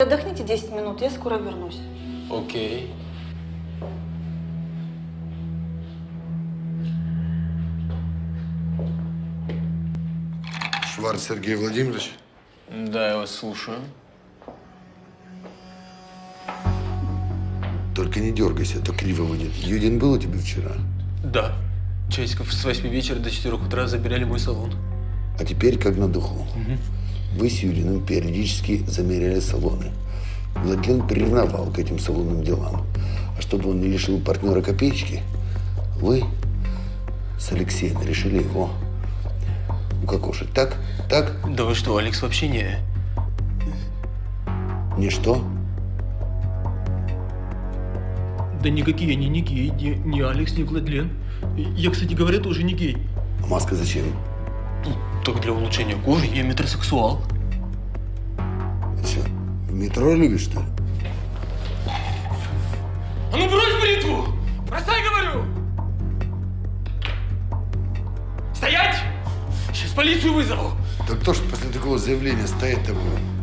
Отдохните 10 минут, я скоро вернусь. Окей. Шварц Сергей Владимирович. Да, я вас слушаю. Только не дергайся, а то криво выйдет. Юдин был у тебя вчера? Да. Часиков с 8 вечера до 4 утра забирали мой салон. А теперь как на духу. Вы с Юдиным периодически замеряли салоны. Владлен приревновал к этим салонным делам. А чтобы он не лишил партнера копеечки, вы с Алексеем решили его укокошить. Так? Так? Да вы что, Алекс вообще не... Не что? Да никакие они не гей, ни, ни Алекс, ни Владлен. Я, кстати говоря, тоже не гей. А маска зачем? Ну, Так для улучшения кожи я метросексуал. Это что, в метро любишь, что ли? А ну брось бритву! Бросай, говорю! Стоять! Сейчас полицию вызову! Да кто ж после такого заявления стоять-то будет?